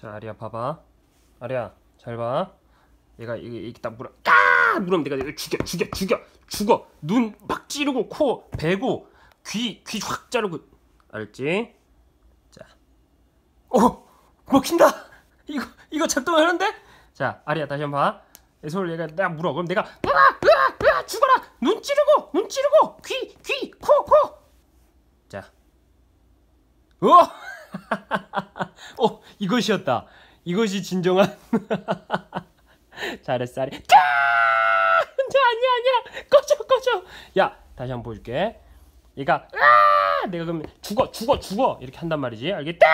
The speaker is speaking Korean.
자 아리야 봐봐. 아리야 잘봐. 얘가 이게 이렇게 딱 물어 까! 물으면 내가 얘를 죽여 죽여 죽여 죽어. 눈 막 찌르고 코 베고 귀 귀 확 자르고. 알지? 자오 먹힌다! 이거 이거 작동하는데? 자 아리야 다시 한번 봐. 손을 얘가 딱 물어. 그럼 내가 으아 으아 으아 죽어라! 눈 찌르고 눈 찌르고 귀 귀 코 코자. 어! 어, 이것이었다. 이것이 진정한. 잘했어, 아리. 까! 아니야, 아니야. 꺼져, 꺼져. 야, 다시 한번 보여줄게. 얘가, 아! 내가 그러면 죽어, 죽어, 죽어. 이렇게 한단 말이지. 알겠다?